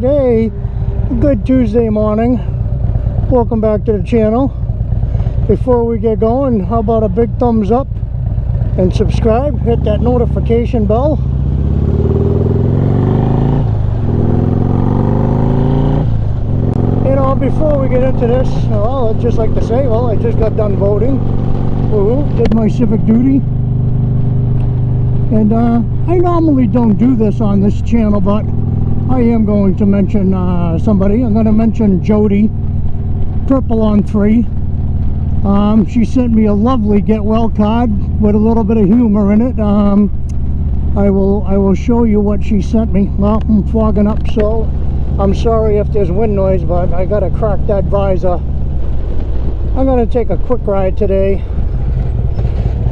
hey good Tuesday morning. Welcome back to the channel. Before we get going how about a big thumbs up and subscribe. Hit that notification bell. You know before we get into this well I'd just like to say well I just got done voting. Did my civic duty. And uh, I normally don't do this on this channel but I am going to mention uh, somebody. I'm going to mention Jody Purple on 3 um, she sent me a lovely get well card with a little bit of humor in it. Um, I will I will show you what she sent me. Well I'm fogging up so I'm sorry if there's wind noise but I gotta crack that visor. I'm gonna take a quick ride today.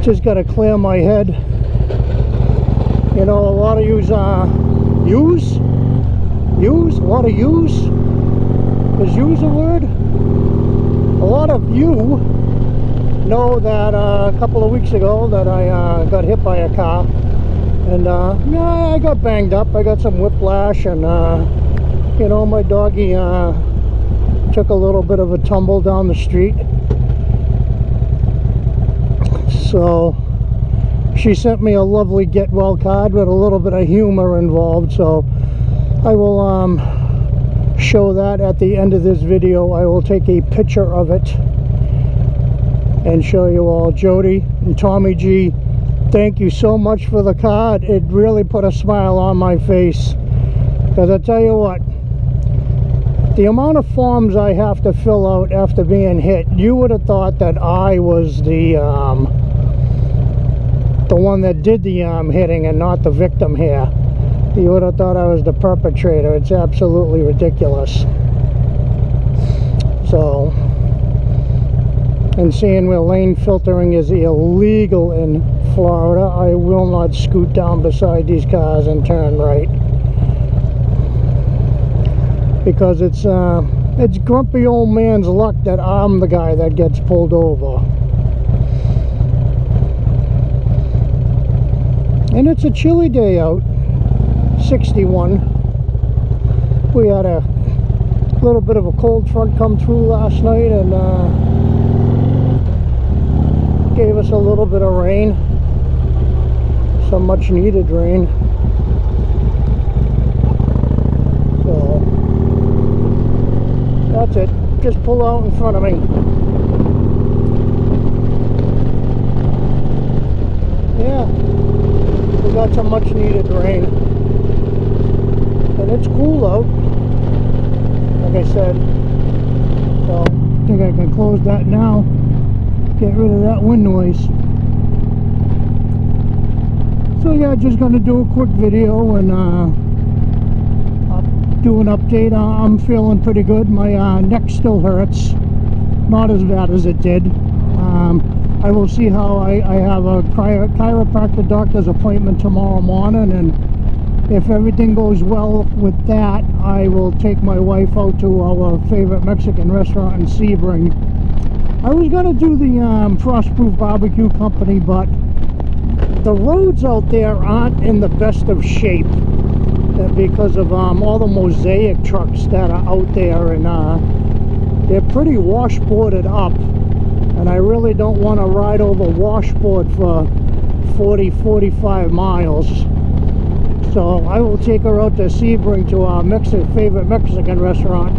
Just gotta clear my head. You know a lot of yous uh use use a lot of use. Is use a word? A lot of you know that uh, a couple of weeks ago that I uh, got hit by a car. And uh, yeah, I got banged up. I got some whiplash and uh, you know my doggy uh, took a little bit of a tumble down the street. So she sent me a lovely get well card with a little bit of humor involved. So I will um, show that at the end of this video. I will take a picture of it and show you all. Jody and Tommy G thank you so much for the card. It really put a smile on my face. Because I tell you what the amount of forms I have to fill out after being hit you would have thought that I was the um, the one that did the um, hitting and not the victim here. You would have thought I was the perpetrator. It's absolutely ridiculous. So, and seeing where lane filtering is illegal in Florida, I will not scoot down beside these cars and turn right. Because it's, uh, it's grumpy old man's luck that I'm the guy that gets pulled over. and it's a chilly day out 61 we had a little bit of a cold front come through last night and uh, gave us a little bit of rain. Some much needed rain. So that's it. Just pull out in front of me. Yeah. We got some much needed rain and it's cool out like I said. So I think I can close that now. Get rid of that wind noise. So yeah just gonna do a quick video and uh, do an update. Uh, I'm feeling pretty good. My uh, neck still hurts. Not as bad as it did. Um, I will see how I, I have a chiropractor doctor's appointment tomorrow morning and if everything goes well with that I will take my wife out to our favorite Mexican restaurant in Sebring. I was going to do the um, Frostproof Barbecue Company but the roads out there aren't in the best of shape because of um, all the mosaic trucks that are out there and uh, they're pretty washboarded up. And I really don't want to ride over washboard for 40 45 miles so I will take her out to Sebring to our Mexican favorite Mexican restaurant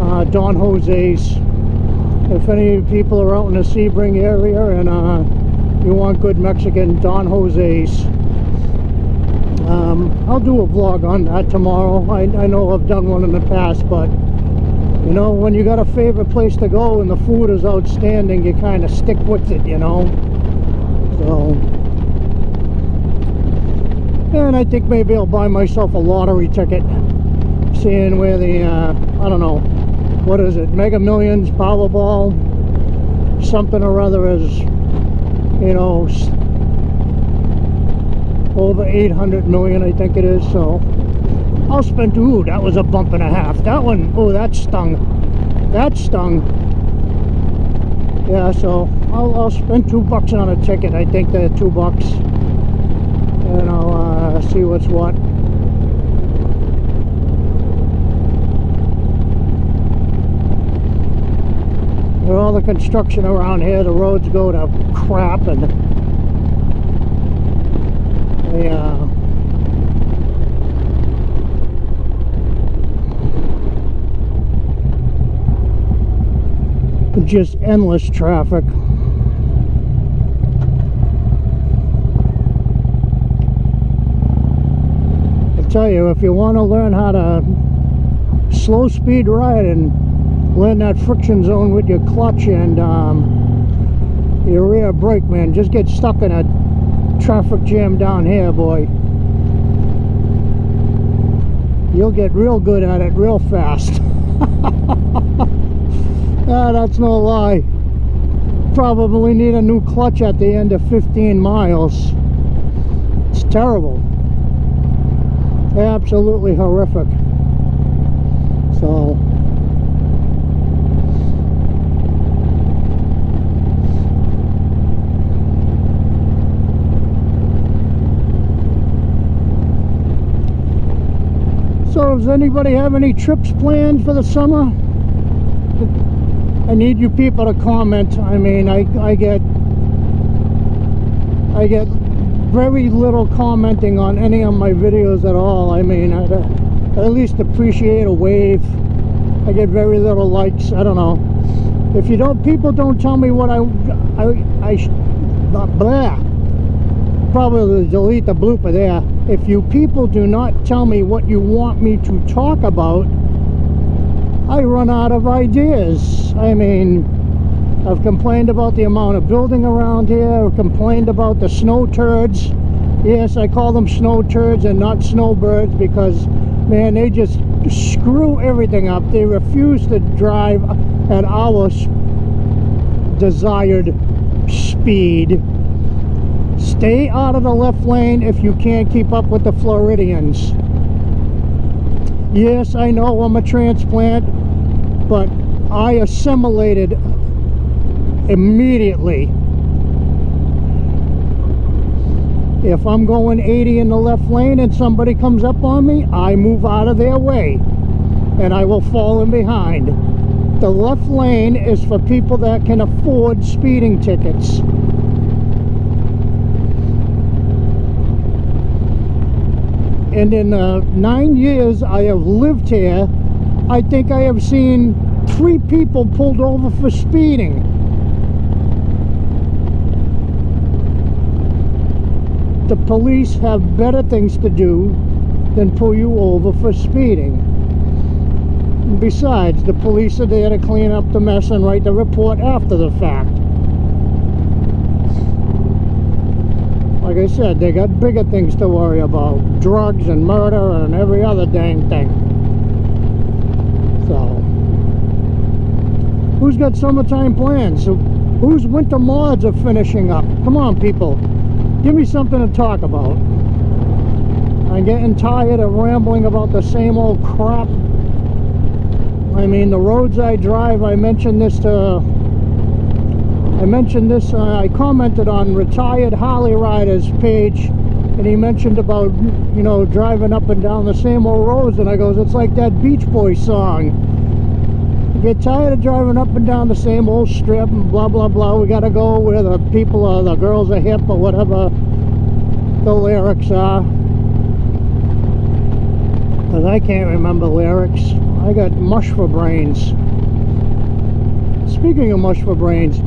uh, Don Jose's. If any people are out in the Sebring area and uh, you want good Mexican Don Jose's. Um, I'll do a vlog on that tomorrow. I, I know I've done one in the past but you know when you got a favorite place to go and the food is outstanding you kind of stick with it you know? So and I think maybe I'll buy myself a lottery ticket seeing where the uh, I don't know what is it Mega Millions Powerball something or other is you know over 800 million I think it is so I'll spend, ooh, that was a bump and a half. That one, oh, that stung. That stung. Yeah, so I'll, I'll spend two bucks on a ticket. I think they're two bucks. And I'll let's see what's what. With all the construction around here, the roads go to crap and they, uh, just endless traffic. Tell you, if you want to learn how to slow speed ride and learn that friction zone with your clutch and um, your rear brake, man, just get stuck in a traffic jam down here, boy. You'll get real good at it real fast. ah, that's no lie. Probably need a new clutch at the end of 15 miles. It's terrible. Absolutely horrific. So So does anybody have any trips planned for the summer? I need you people to comment. I mean, I, I get I get very little commenting on any of my videos at all. I mean, I'd uh, at least appreciate a wave. I get very little likes. I don't know. If you don't, people don't tell me what I, I, I, blah. Probably delete the blooper there. If you people do not tell me what you want me to talk about, I run out of ideas. I mean, I've complained about the amount of building around here. I've complained about the snow turds. Yes, I call them snow turds and not snowbirds because, man, they just screw everything up. They refuse to drive at our desired speed. Stay out of the left lane if you can't keep up with the Floridians. Yes, I know I'm a transplant, but I assimilated immediately. If I'm going 80 in the left lane and somebody comes up on me, I move out of their way and I will fall in behind. The left lane is for people that can afford speeding tickets. and in uh, nine years I have lived here I think I have seen three people pulled over for speeding the police have better things to do than pull you over for speeding besides the police are there to clean up the mess and write the report after the fact like I said, they got bigger things to worry about. Drugs and murder and every other dang thing. So, who's got summertime plans? So, whose winter mods are finishing up? Come on, people. Give me something to talk about. I'm getting tired of rambling about the same old crap. I mean, the roads I drive, I mentioned this to I mentioned this, uh, I commented on Retired Harley Riders page and he mentioned about, you know, driving up and down the same old roads and I goes, it's like that Beach Boys song. Get tired of driving up and down the same old strip and blah, blah, blah. We got to go where the people are, the girls are hip or whatever the lyrics are. Because I can't remember lyrics. I got mush for brains. Speaking of mush for brains,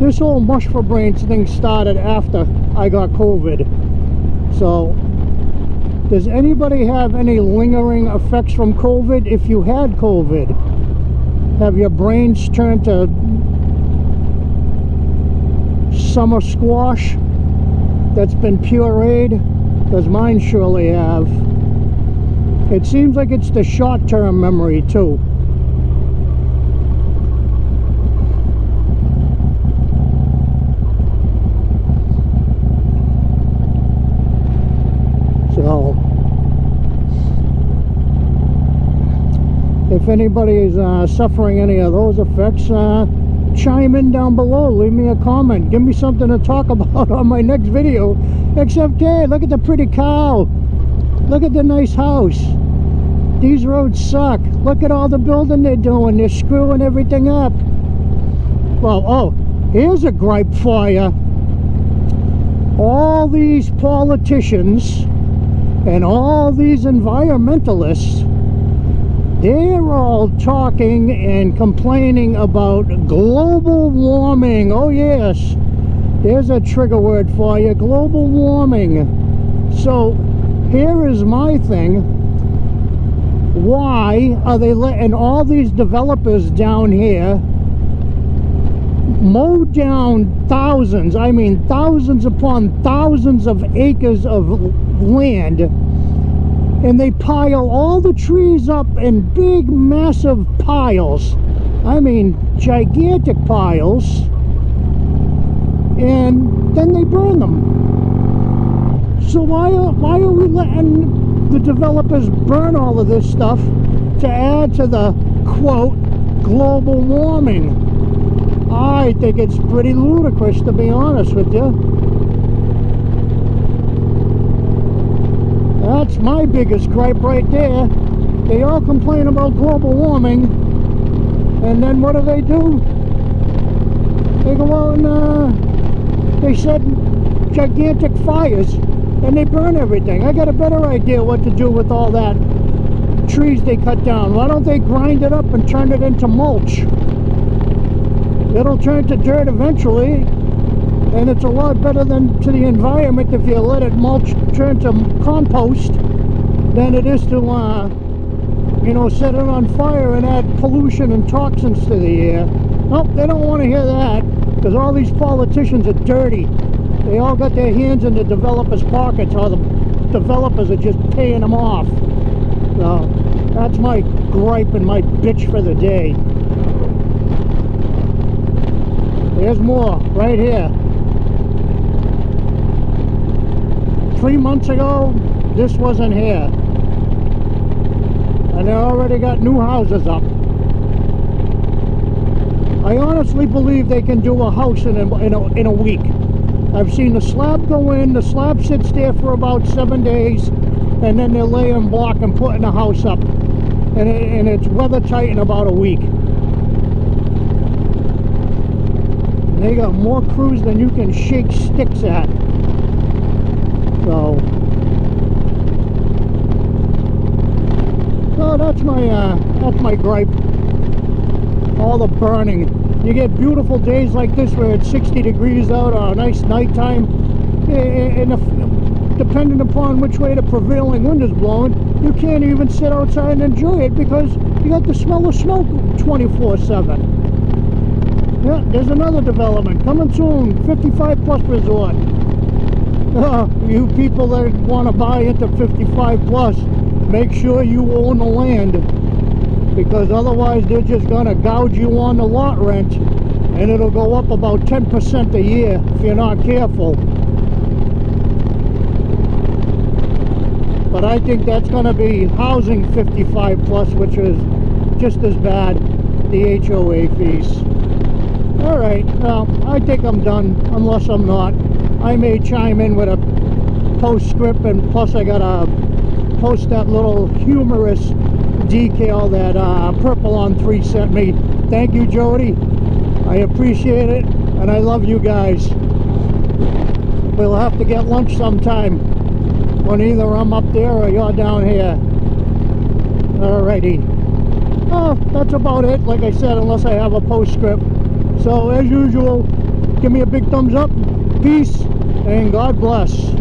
this whole mush for brains thing started after I got COVID. So, does anybody have any lingering effects from COVID? If you had COVID, have your brains turned to summer squash that's been pureed? Because mine surely have. It seems like it's the short-term memory too. If anybody is uh, suffering any of those effects uh, chime in down below. Leave me a comment. Give me something to talk about on my next video. Except hey look at the pretty cow. Look at the nice house. These roads suck. Look at all the building they're doing. They're screwing everything up. Well, oh, here's a gripe for you. All these politicians and all these environmentalists, they're all talking and complaining about global warming. Oh, yes, there's a trigger word for you global warming. So, here is my thing why are they letting all these developers down here mow down thousands, I mean thousands upon thousands of acres of land and they pile all the trees up in big massive piles. I mean gigantic piles. And then they burn them. So why are, why are we letting the developers burn all of this stuff to add to the quote global warming? I think it's pretty ludicrous to be honest with you. That's my biggest gripe right there. They all complain about global warming and then what do they do? They go out and uh, they set gigantic fires and they burn everything. I got a better idea what to do with all that trees they cut down. Why don't they grind it up and turn it into mulch? it'll turn to dirt eventually and it's a lot better than to the environment if you let it mulch turn to compost than it is to uh, you know set it on fire and add pollution and toxins to the air. Nope they don't want to hear that because all these politicians are dirty. They all got their hands in the developers pockets or the developers are just paying them off. So that's my gripe and my bitch for the day. There's more right here. Three months ago, this wasn't here. And they already got new houses up. I honestly believe they can do a house in a, in a, in a week. I've seen the slab go in, the slab sits there for about seven days, and then they're laying block and putting the house up. And, it, and it's weather tight in about a week. they got more crews than you can shake sticks at. So, so that's my uh, that's my gripe. All the burning. You get beautiful days like this where it's 60 degrees out or a nice nighttime, and if, depending upon which way the prevailing wind is blowing, you can't even sit outside and enjoy it because you got the smell of smoke 24-7. Yeah, there's another development coming soon. 55 plus resort. Uh, you people that want to buy into 55 plus, make sure you own the land because otherwise they're just going to gouge you on the lot rent and it'll go up about 10% a year if you're not careful. But I think that's going to be housing 55 plus, which is just as bad, the HOA fees. All right, well, I think I'm done, unless I'm not. I may chime in with a postscript, and plus I gotta post that little humorous decal that uh, Purple on 3 sent me. Thank you, Jody. I appreciate it, and I love you guys. We'll have to get lunch sometime when either I'm up there or you're down here. Alrighty. Oh, that's about it, like I said, unless I have a postscript. So as usual, give me a big thumbs up, peace, and God bless.